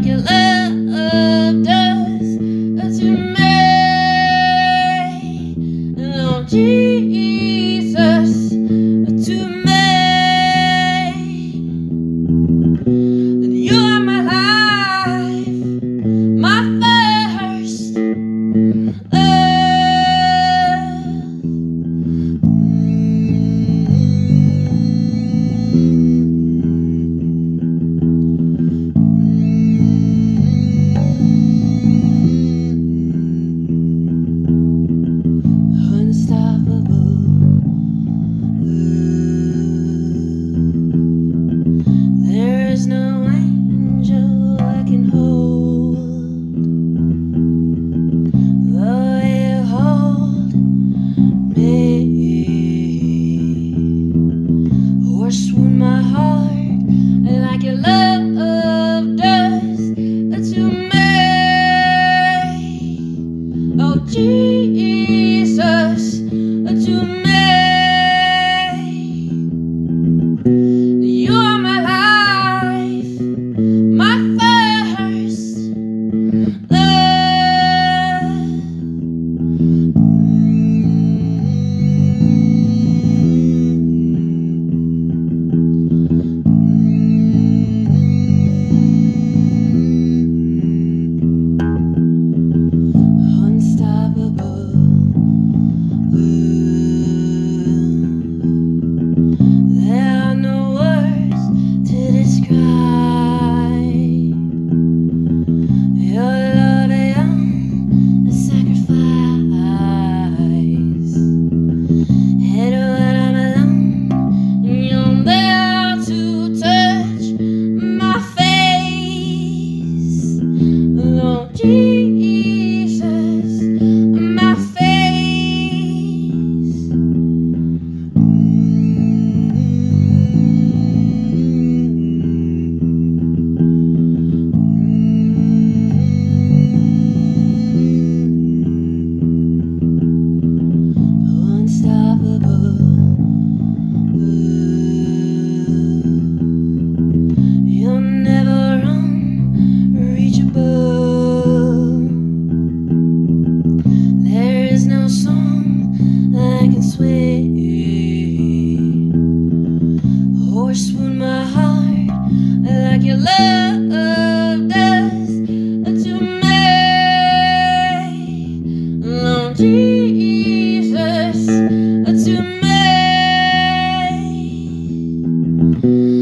like your love does to me. Lord Jesus, to me. like you loved us to me. Lord Jesus, to me.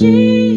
Jesus.